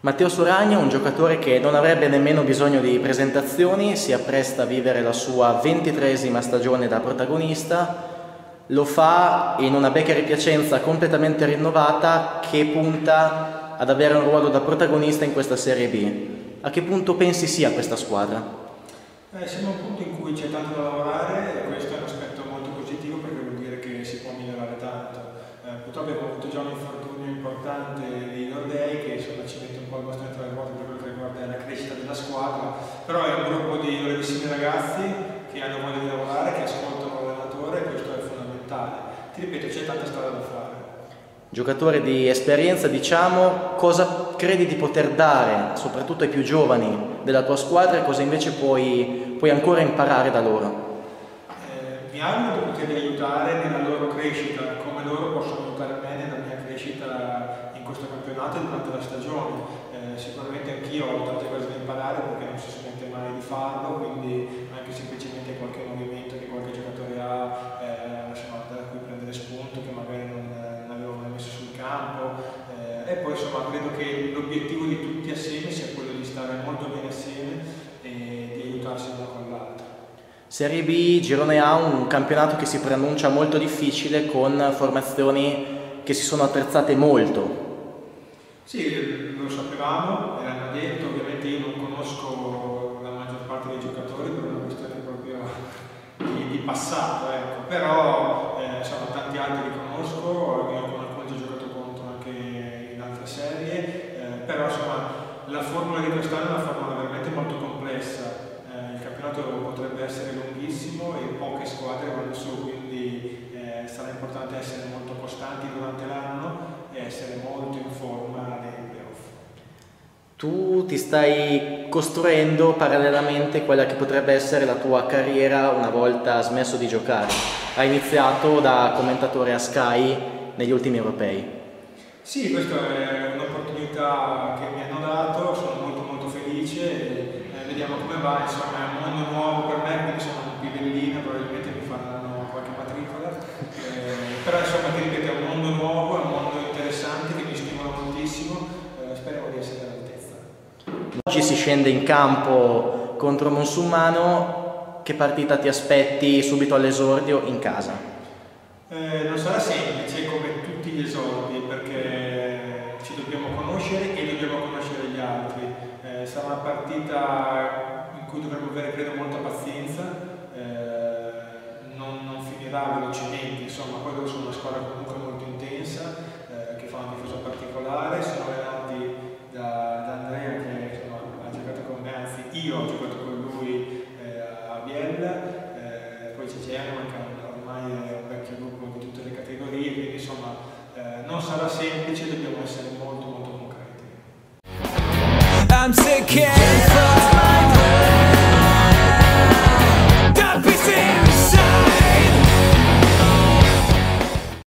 Matteo Soragna, un giocatore che non avrebbe nemmeno bisogno di presentazioni, si appresta a vivere la sua ventitresima stagione da protagonista, lo fa in una Beccari Piacenza completamente rinnovata che punta ad avere un ruolo da protagonista in questa Serie B. A che punto pensi sia questa squadra? Eh, siamo a un punto in cui c'è tanto da lavorare e questo è un aspetto molto positivo perché vuol dire che si può migliorare tanto. Eh, purtroppo abbiamo avuto già un infortunio importante di Nordei che insomma, ci mette un po' il bastone tra le ruote per quello che riguarda la crescita della squadra, però è un gruppo di bravissimi ragazzi che hanno voglia di lavorare, che ascoltano l'allenatore e questo è fondamentale. Ti ripeto, c'è tanta strada da fare. Giocatore di esperienza, diciamo, cosa credi di poter dare, soprattutto ai più giovani della tua squadra e cosa invece puoi, puoi ancora imparare da loro? Eh, mi auguro di poterli aiutare nella loro crescita, come loro possono aiutare me nella mia crescita in questo campionato e durante la stagione. Eh, sicuramente anch'io ho tante cose da imparare perché non si smette mai di farlo, quindi anche semplicemente qualche movimento e poi insomma credo che l'obiettivo di tutti assieme sia quello di stare molto bene assieme e di aiutarsi l'uno con l'altro. Serie B, Girone A, un campionato che si preannuncia molto difficile con formazioni che si sono attrezzate molto. Sì, lo sapevamo, me l'hanno detto, ovviamente io non conosco la maggior parte dei giocatori per una questione proprio di, di passato, ecco. però eh, insomma, tanti altri li conosco, alcuni però insomma la formula di quest'anno è una formula veramente molto complessa, eh, il campionato potrebbe essere lunghissimo e poche squadre vanno su, quindi eh, sarà importante essere molto costanti durante l'anno e essere molto in forma nei playoff. Tu ti stai costruendo parallelamente quella che potrebbe essere la tua carriera una volta smesso di giocare. Hai iniziato da commentatore a Sky negli ultimi europei. Sì, questa è un'opportunità che mi hanno dato, sono molto molto felice, e, eh, vediamo come va, insomma è un mondo nuovo per me, quindi sono un pivellino, probabilmente mi faranno qualche matricola, eh, però insomma ti ripeto è un mondo nuovo, è un mondo interessante che mi stimola moltissimo, eh, speriamo di essere all'altezza. Oggi si scende in campo contro Monsummano, che partita ti aspetti subito all'esordio in casa? Eh, non sarà semplice come tutti gli esordi perché ci dobbiamo conoscere e dobbiamo conoscere gli altri. Eh, sarà una partita in cui dovremo avere credo molta pazienza, eh, non, non, finirà velocemente, insomma poi sono una squadra comunque non sarà semplice, dobbiamo essere molto